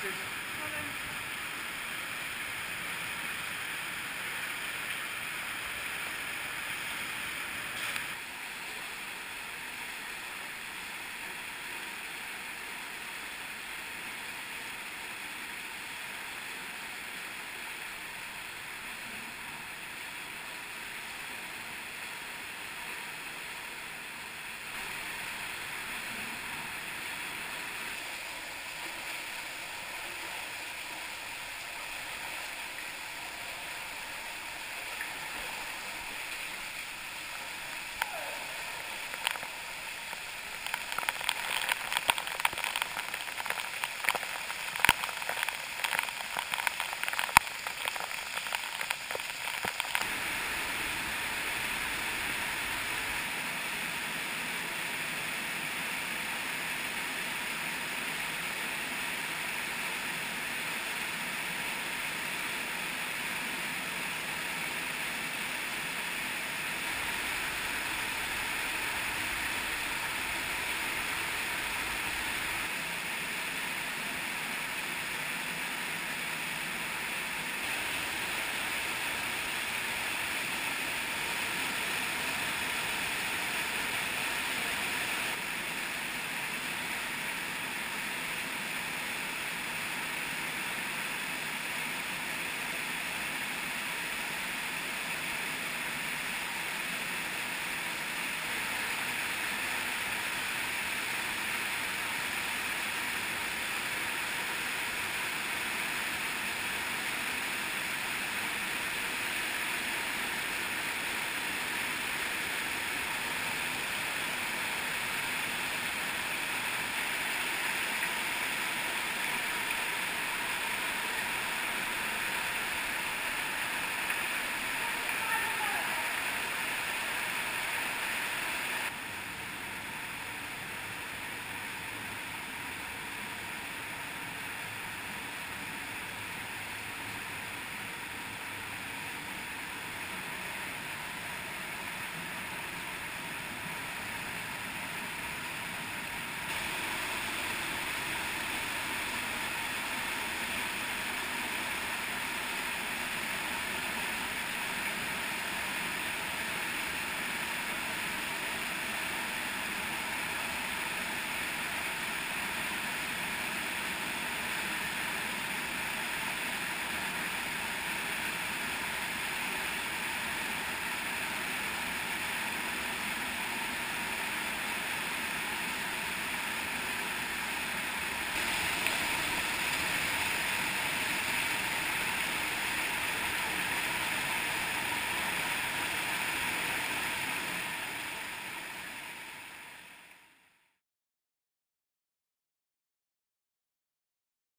bastard.